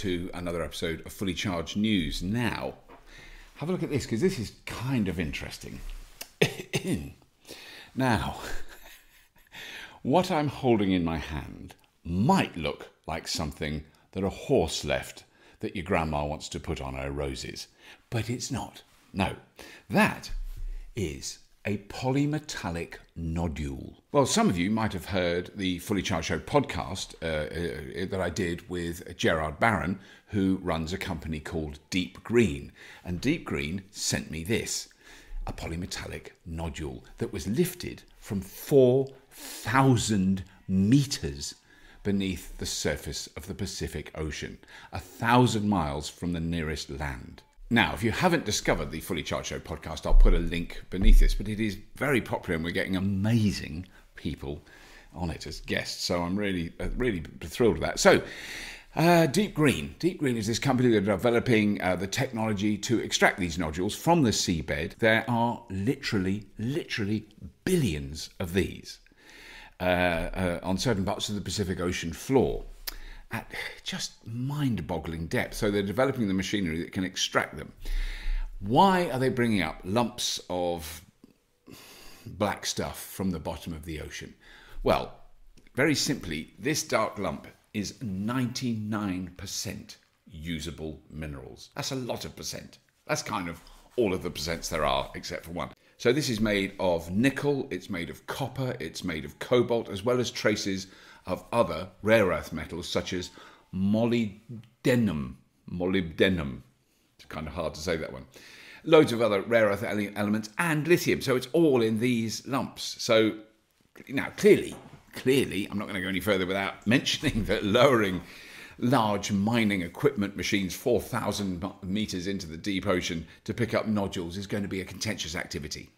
to another episode of Fully Charged News. Now, have a look at this because this is kind of interesting. now, what I'm holding in my hand might look like something that a horse left that your grandma wants to put on her roses, but it's not. No, that is a polymetallic nodule. Well, some of you might have heard the Fully Charged Show podcast uh, uh, that I did with Gerard Barron, who runs a company called Deep Green. And Deep Green sent me this a polymetallic nodule that was lifted from 4,000 meters beneath the surface of the Pacific Ocean, a thousand miles from the nearest land. Now, if you haven't discovered the Fully Charged Show podcast, I'll put a link beneath this, but it is very popular and we're getting amazing people on it as guests. So I'm really, uh, really thrilled with that. So, uh, Deep Green. Deep Green is this company that are developing uh, the technology to extract these nodules from the seabed. There are literally, literally billions of these uh, uh on certain parts of the Pacific Ocean floor at just mind boggling depth. So they're developing the machinery that can extract them. Why are they bringing up lumps of black stuff from the bottom of the ocean? Well, very simply, this dark lump is 99% usable minerals. That's a lot of percent. That's kind of all of the percents there are, except for one. So this is made of nickel, it's made of copper, it's made of cobalt, as well as traces of other rare earth metals such as molybdenum. Molybdenum. It's kind of hard to say that one. Loads of other rare earth elements and lithium. So it's all in these lumps. So now, clearly, clearly, I'm not going to go any further without mentioning that lowering large mining equipment machines 4,000 meters into the deep ocean to pick up nodules is going to be a contentious activity.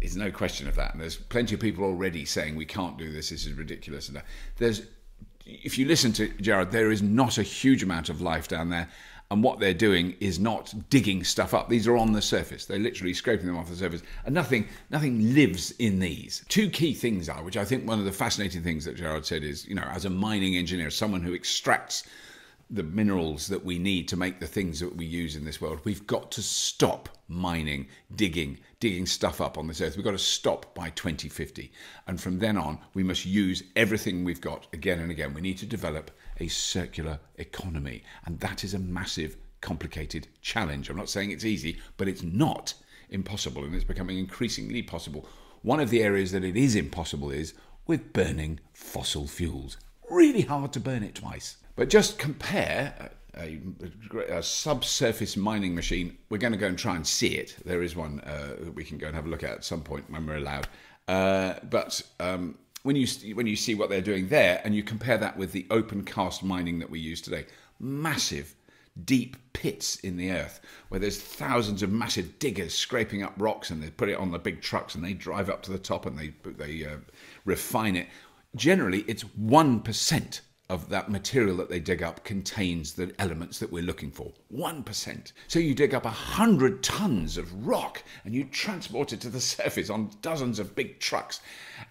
There's no question of that. And there's plenty of people already saying we can't do this. This is ridiculous. And there's, if you listen to Gerard, there is not a huge amount of life down there. And what they're doing is not digging stuff up. These are on the surface. They're literally scraping them off the surface, and nothing, nothing lives in these. Two key things are, which I think one of the fascinating things that Gerard said is, you know, as a mining engineer, someone who extracts the minerals that we need to make the things that we use in this world. We've got to stop mining, digging, digging stuff up on this earth. We've got to stop by 2050. And from then on, we must use everything we've got again and again. We need to develop a circular economy. And that is a massive, complicated challenge. I'm not saying it's easy, but it's not impossible. And it's becoming increasingly possible. One of the areas that it is impossible is with burning fossil fuels. Really hard to burn it twice. But just compare a, a, subsurface mining machine. We're going to go and try and see it. There is one uh, that we can go and have a look at at some point when we're allowed. Uh, but um, when you when you see what they're doing there, and you compare that with the open cast mining that we use today, massive, deep pits in the earth where there's thousands of massive diggers scraping up rocks, and they put it on the big trucks, and they drive up to the top and they they uh, refine it. Generally, it's one percent of that material that they dig up contains the elements that we're looking for. 1%. So you dig up 100 tons of rock and you transport it to the surface on dozens of big trucks,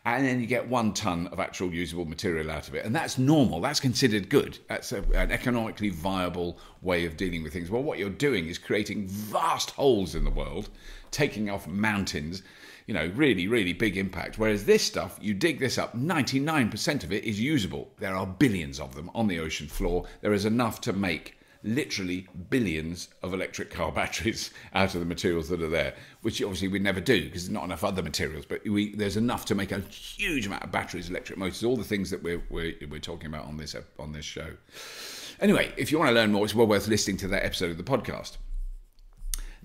and then you get one ton of actual usable material out of it. And that's normal. That's considered good. That's a, an economically viable way of dealing with things. Well, what you're doing is creating vast holes in the world, taking off mountains you know, really, really big impact. Whereas this stuff, you dig this up, 99% of it is usable. There are billions of them on the ocean floor. There is enough to make literally billions of electric car batteries out of the materials that are there, which obviously we never do because there's not enough other materials. But we, there's enough to make a huge amount of batteries, electric motors, all the things that we're, we're, we're talking about on this, on this show. Anyway, if you want to learn more, it's well worth listening to that episode of the podcast.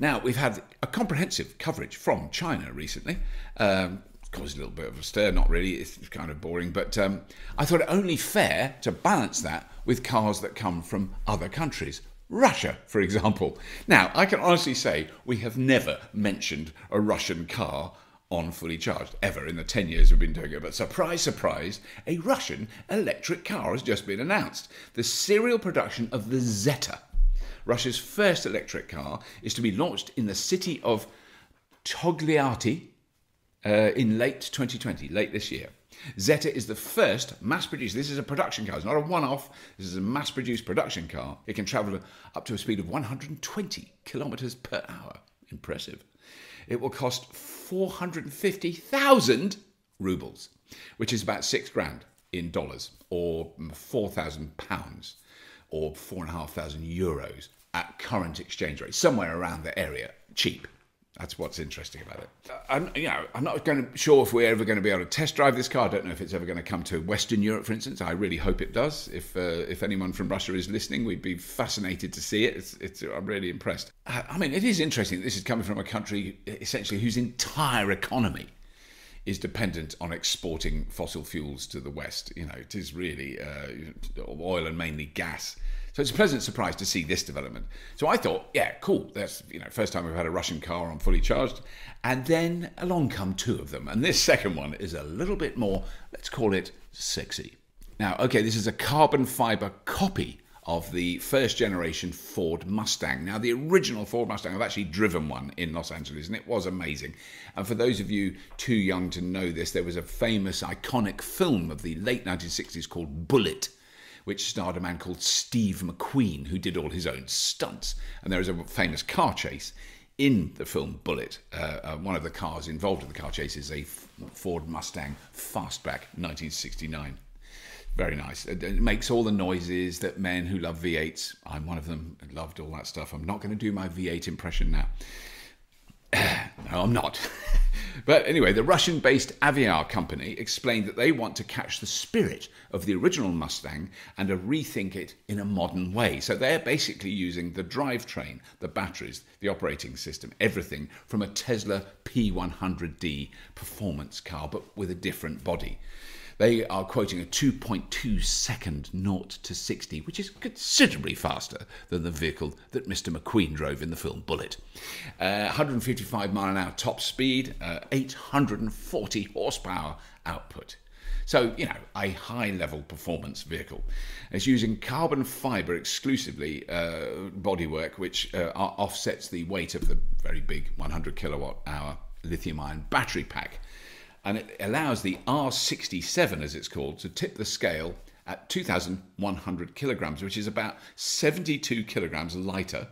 Now, we've had a comprehensive coverage from China recently. Um, caused a little bit of a stir, not really, it's kind of boring, but um, I thought it only fair to balance that with cars that come from other countries. Russia, for example. Now, I can honestly say we have never mentioned a Russian car on fully charged ever in the 10 years we've been doing it. But surprise, surprise, a Russian electric car has just been announced. The serial production of the Zetta Russia's first electric car is to be launched in the city of Togliatti uh, in late 2020, late this year. Zetta is the first mass produced, this is a production car, it's not a one off, this is a mass produced production car. It can travel up to a speed of 120 kilometres per hour. Impressive. It will cost 450,000 rubles, which is about six grand in dollars or 4,000 pounds or 4,500 euros at current exchange rates, somewhere around the area, cheap. That's what's interesting about it. Uh, I'm, you know, I'm not going to, sure if we're ever going to be able to test drive this car. I don't know if it's ever going to come to Western Europe, for instance. I really hope it does. If uh, if anyone from Russia is listening, we'd be fascinated to see it. It's, it's, I'm really impressed. I mean, it is interesting. This is coming from a country essentially whose entire economy is dependent on exporting fossil fuels to the West. You know, it is really uh, oil and mainly gas. So it's a pleasant surprise to see this development. So I thought, yeah, cool. That's you know, first time we've had a Russian car on fully charged. And then along come two of them. And this second one is a little bit more, let's call it sexy. Now, okay, this is a carbon fiber copy of the first generation Ford Mustang. Now, the original Ford Mustang, I've actually driven one in Los Angeles and it was amazing. And for those of you too young to know this, there was a famous, iconic film of the late 1960s called Bullitt. which starred a man called Steve McQueen, who did all his own stunts. And there is a famous car chase in the film Bullitt. Uh, uh, one of the cars involved in the car chase is a Ford Mustang Fastback 1969. Very nice. It, it makes all the noises that men who love V8s, I'm one of them, loved all that stuff. I'm not going to do my V8 impression now. no, I'm not. but anyway, the Russian based Aviar company explained that they want to catch the spirit of the original Mustang and to rethink it in a modern way. So they're basically using the drivetrain, the batteries, the operating system, everything from a Tesla P100D performance car, but with a different body. They are quoting a 2.2 second 0 to 60, which is considerably faster than the vehicle that Mr. McQueen drove in the film Bullitt. Uh, 155 mile an hour top speed, uh, 840 horsepower output. So, you know, a high level performance vehicle. It's using carbon fiber exclusively uh, bodywork, which uh, offsets the weight of the very big 100 kilowatt hour lithium ion battery pack and it allows the R67, as it's called, to tip the scale at 2,100 kilograms, which is about 72 kilograms lighter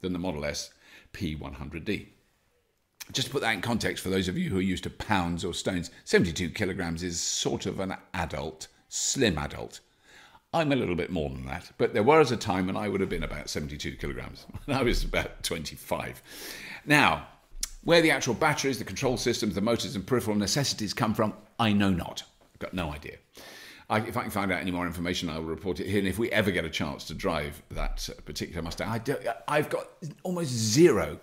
than the Model S P100D. Just to put that in context for those of you who are used to pounds or stones, 72 kilograms is sort of an adult, slim adult. I'm a little bit more than that, but there was a time when I would have been about 72 kilograms. I was about 25. Now, where the actual batteries, the control systems, the motors, and peripheral necessities come from, I know not. I've got no idea. I, if I can find out any more information, I will report it here. And if we ever get a chance to drive that particular Mustang, I have got almost zero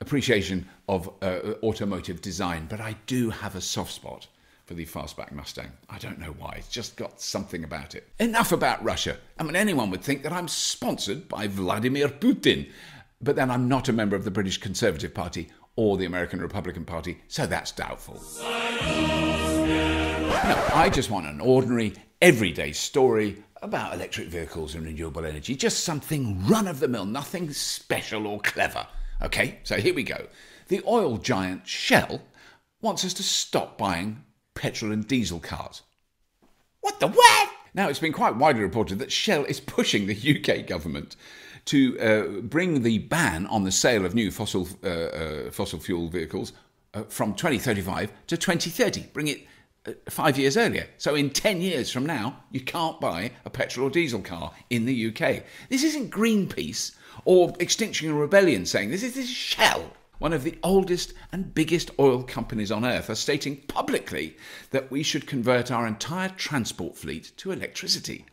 appreciation of uh, automotive design, but I do have a soft spot for the fastback Mustang. I don't know why. It's just got something about it. Enough about Russia. I mean, anyone would think that I'm sponsored by Vladimir Putin, but then I'm not a member of the British Conservative Party or the American Republican Party, so that's doubtful. No, I just want an ordinary, everyday story about electric vehicles and renewable energy. Just something run of the mill, nothing special or clever. Okay, so here we go. The oil giant Shell wants us to stop buying petrol and diesel cars. What the what? Now, it's been quite widely reported that Shell is pushing the UK government to uh, bring the ban on the sale of new fossil, uh, uh, fossil fuel vehicles uh, from 2035 to 2030. Bring it uh, five years earlier. So in 10 years from now, you can't buy a petrol or diesel car in the UK. This isn't Greenpeace or Extinction Rebellion saying this, is Shell. One of the oldest and biggest oil companies on earth are stating publicly that we should convert our entire transport fleet to electricity.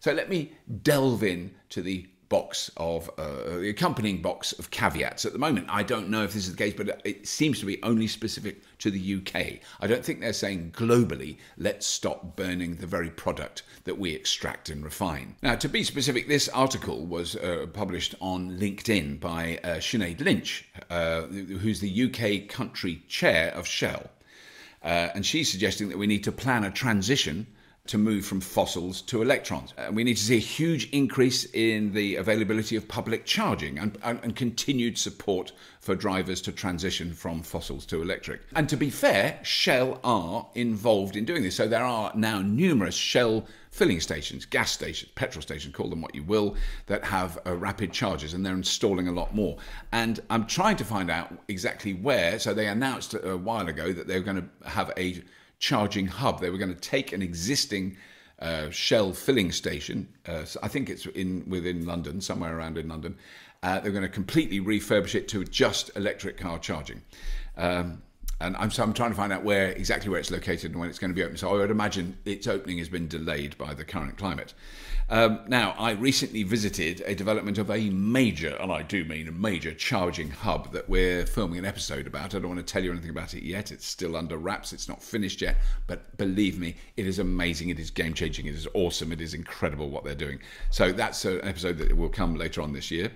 So let me delve in to the box of uh, the accompanying box of caveats at the moment. I don't know if this is the case, but it seems to be only specific to the UK. I don't think they're saying globally, let's stop burning the very product that we extract and refine. Now, to be specific, this article was uh, published on LinkedIn by uh, Sinead Lynch, uh, who's the UK country chair of Shell. Uh, and she's suggesting that we need to plan a transition to move from fossils to electrons. And we need to see a huge increase in the availability of public charging and, and, and, continued support for drivers to transition from fossils to electric. And to be fair, Shell are involved in doing this. So there are now numerous Shell filling stations, gas stations, petrol stations, call them what you will, that have uh, rapid chargers, and they're installing a lot more. And I'm trying to find out exactly where. So they announced a while ago that they're going to have a charging hub. They were going to take an existing uh, Shell filling station. Uh, I think it's in within London, somewhere around in London. Uh, they're going to completely refurbish it to just electric car charging. Um, and I'm, so I'm trying to find out where exactly where it's located and when it's going to be open. So I would imagine its opening has been delayed by the current climate. Um, now, I recently visited a development of a major, and I do mean a major, charging hub that we're filming an episode about. I don't want to tell you anything about it yet. It's still under wraps. It's not finished yet. But believe me, it is amazing. It is game changing. It is awesome. It is incredible what they're doing. So that's an episode that will come later on this year.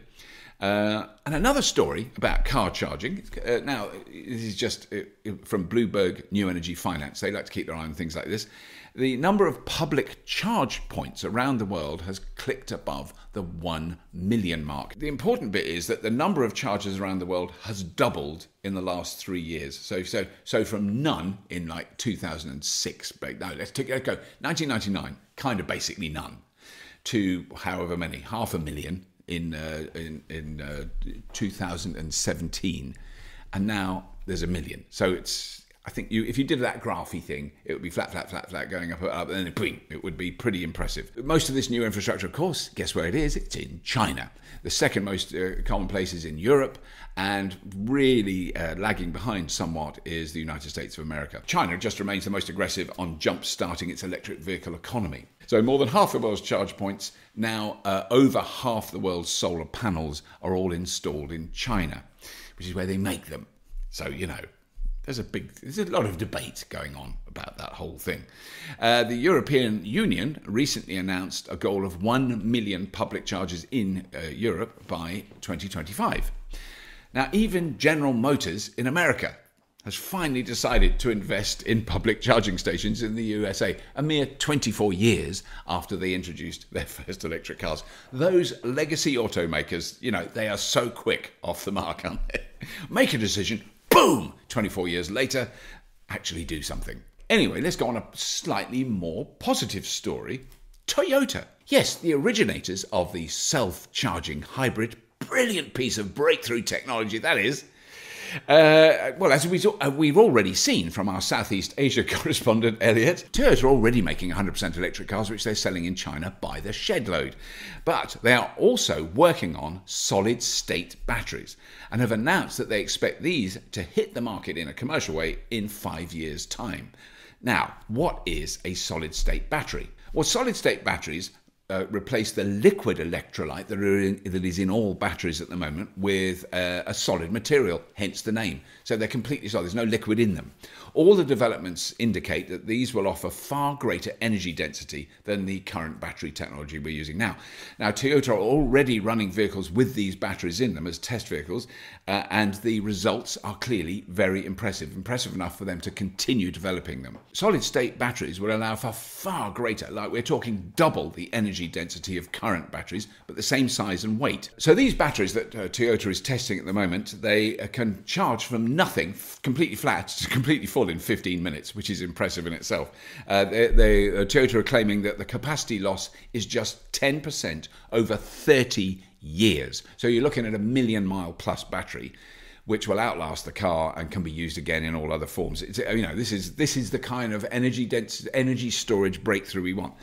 Uh, and another story about car charging. Uh, now, this is just uh, from Bloomberg New Energy Finance. They like to keep their eye on things like this. The number of public charge points around the world has clicked above the 1 million mark. The important bit is that the number of chargers around the world has doubled in the last three years. So, so, so from none in like 2006, no, let's, take, let's go 1999, kind of basically none, to however many, half a million in uh, in, in uh, 2017, and now there's a million. So it's I think you if you did that graphy thing, it would be flat, flat, flat, flat, going up, up, and then it would be pretty impressive. Most of this new infrastructure, of course, guess where it is? It's in China. The second most uh, common place is in Europe, and really uh, lagging behind somewhat is the United States of America. China just remains the most aggressive on jump starting its electric vehicle economy. So, more than half the world's charge points, now uh, over half the world's solar panels are all installed in China, which is where they make them. So, you know, there's a big, there's a lot of debate going on about that whole thing. Uh, the European Union recently announced a goal of 1 million public charges in uh, Europe by 2025. Now, even General Motors in America has finally decided to invest in public charging stations in the USA, a mere 24 years after they introduced their first electric cars. Those legacy automakers, you know, they are so quick off the mark, aren't they? Make a decision, boom, 24 years later, actually do something. Anyway, let's go on a slightly more positive story. Toyota. Yes, the originators of the self charging hybrid brilliant piece of breakthrough technology that is. Uh, well, as we uh, we've already seen from our Southeast Asia correspondent, Elliot, Toyota are already making 100% electric cars, which they're selling in China by the shed load. But they are also working on solid state batteries and have announced that they expect these to hit the market in a commercial way in five years' time. Now, what is a solid state battery? Well, solid state batteries uh, replace the liquid electrolyte that, in, that is in all batteries at the moment with uh, a solid material, hence the name. So they're completely solid, there's no liquid in them. All the developments indicate that these will offer far greater energy density than the current battery technology we're using now. Now, Toyota are already running vehicles with these batteries in them as test vehicles, uh, and the results are clearly very impressive, impressive enough for them to continue developing them. Solid state batteries will allow for far greater, like we're talking double the energy density of current batteries, but the same size and weight. So these batteries that uh, Toyota is testing at the moment, they uh, can charge from nothing, completely flat, to completely full in 15 minutes, which is impressive in itself. Uh, they, they, uh, Toyota are claiming that the capacity loss is just 10% over 30 years. So you're looking at a million mile plus battery which will outlast the car and can be used again in all other forms. It's, you know, this is this is the kind of energy dense energy storage breakthrough we want.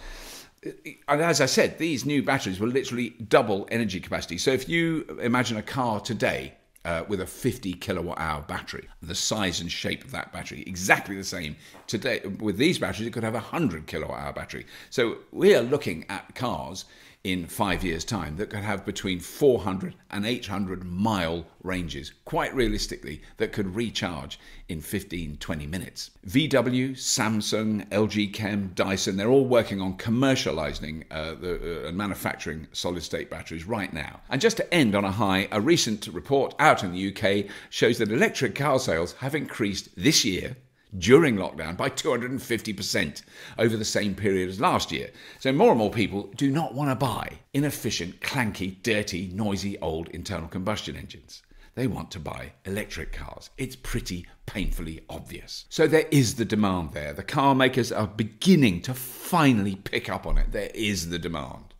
And as I said, these new batteries will literally double energy capacity. So if you imagine a car today uh, with a 50 kilowatt hour battery. The size and shape of that battery exactly the same. Today, with these batteries, it could have a 100 kilowatt hour battery. So we are looking at cars in five years' time that could have between 400 and 800 mile ranges, quite realistically, that could recharge in 15, 20 minutes. VW, Samsung, LG Chem, Dyson, they're all working on commercializing uh, the, uh, and manufacturing solid state batteries right now. And just to end on a high, a recent report out in the UK shows that electric car sales have increased this year during lockdown by 250% over the same period as last year. So more and more people do not want to buy inefficient, clanky, dirty, noisy old internal combustion engines. They want to buy electric cars. It's pretty painfully obvious. So there is the demand there. The car makers are beginning to finally pick up on it. There is the demand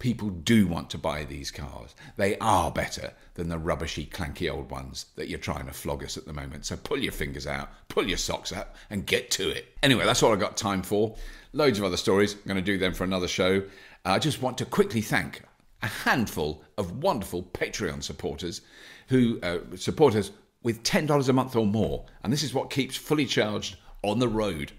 people do want to buy these cars. They are better than the rubbishy, clanky old ones that you're trying to flog us at the moment. So pull your fingers out, pull your socks up, and get to it. Anyway, that's all I've got time for. Loads of other stories. I'm going to do them for another show. I just want to quickly thank a handful of wonderful Patreon supporters who uh, support us with $10 a month or more. And this is what keeps fully charged on the road.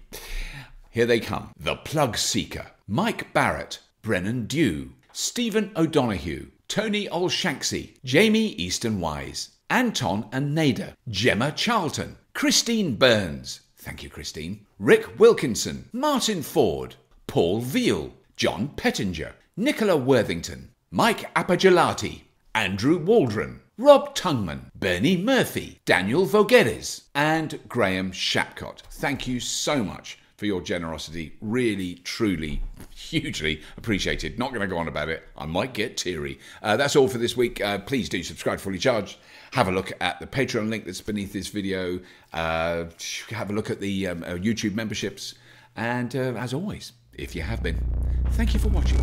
Here they come The Plug Seeker, Mike Barrett, Brennan Dew, Stephen O'Donoghue, Tony Olshanksy, Jamie Easton Wise, Anton and Nada, Gemma Charlton, Christine Burns, thank you, Christine, Rick Wilkinson, Martin Ford, Paul Veal, John Pettinger, Nicola Worthington, Mike Apagelati, Andrew Waldron, Rob Tungman, Bernie Murphy, Daniel Vogeres, and Graham Shapcott. Thank you so much for your generosity. Really, truly, hugely appreciated. Not going to go on about it. I might get teary. Uh, that's all for this week. Uh, please do subscribe Fully Charged. Have a look at the Patreon link that's beneath this video. Uh, have a look at the um, uh, YouTube memberships. And uh, as always, if you have been, thank you for watching.